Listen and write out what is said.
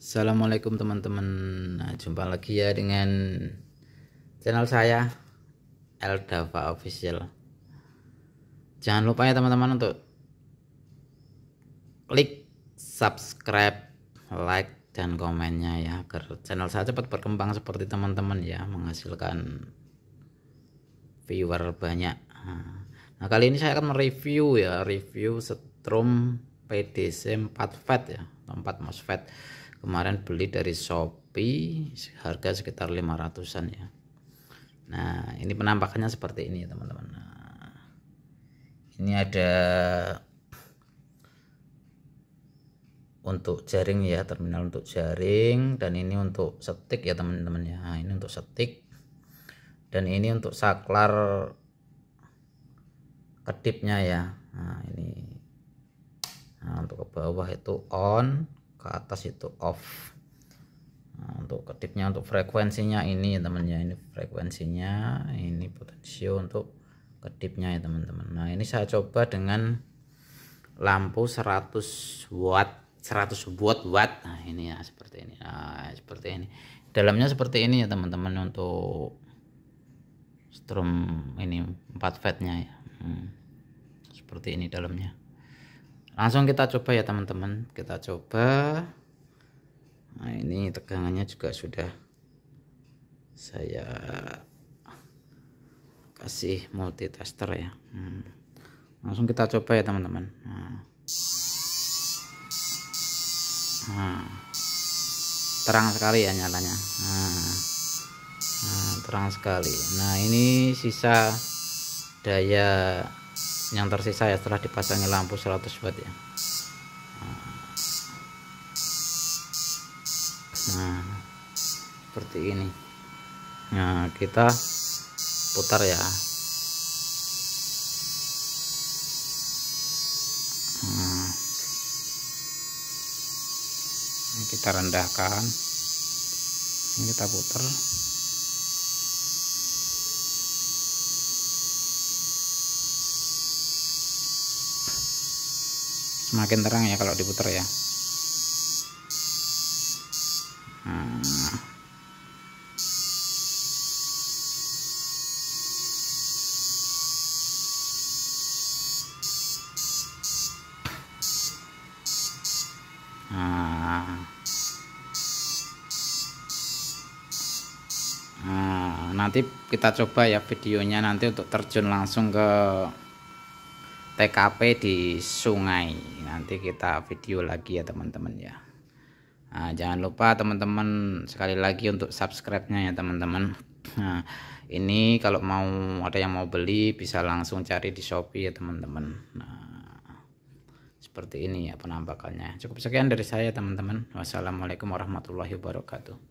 Assalamualaikum teman-teman. Nah, Jumpa lagi ya dengan channel saya Eldava Official. Jangan lupa ya teman-teman untuk Klik subscribe, like, dan komennya ya Agar channel saya cepat berkembang seperti teman-teman ya Menghasilkan viewer banyak. Nah kali ini saya akan mereview ya Review Strom PDC 4 FET ya 4 MOSFET kemarin beli dari Shopee harga sekitar 500an ya. Nah ini penampakannya seperti ini teman-teman. Nah, ini ada untuk jaring ya terminal untuk jaring dan ini untuk setik ya teman-teman ya. Nah, ini untuk setik. Dan ini untuk saklar kedipnya ya. Nah ini. Nah, untuk ke bawah itu on ke atas itu off. Nah, untuk kedipnya untuk frekuensinya ini ya teman ini frekuensinya ini potensio untuk kedipnya ya teman-teman. Nah ini saya coba dengan lampu 100 watt 100 watt watt. Nah ini ya seperti ini. Nah seperti ini. Dalamnya seperti ini ya teman-teman untuk strom ini 4 wattnya ya. Hmm. seperti ini dalamnya langsung kita coba ya teman-teman kita coba nah ini tegangannya juga sudah saya kasih multitester ya hmm. langsung kita coba ya teman-teman nah. nah. terang sekali ya nyalanya nah. nah terang sekali nah ini sisa daya yang tersisa ya setelah dipasangi lampu 100 watt ya. Nah seperti ini. Nah kita putar ya. Nah, kita rendahkan. Ini kita putar semakin terang ya kalau diputar ya nah. Nah. nanti kita coba ya videonya nanti untuk terjun langsung ke TKP di sungai. Nanti kita video lagi ya teman-teman ya. Nah, jangan lupa teman-teman sekali lagi untuk subscribe-nya ya teman-teman. Nah, ini kalau mau ada yang mau beli bisa langsung cari di Shopee ya teman-teman. Nah, seperti ini ya penampakannya. Cukup sekian dari saya teman-teman. Wassalamualaikum warahmatullahi wabarakatuh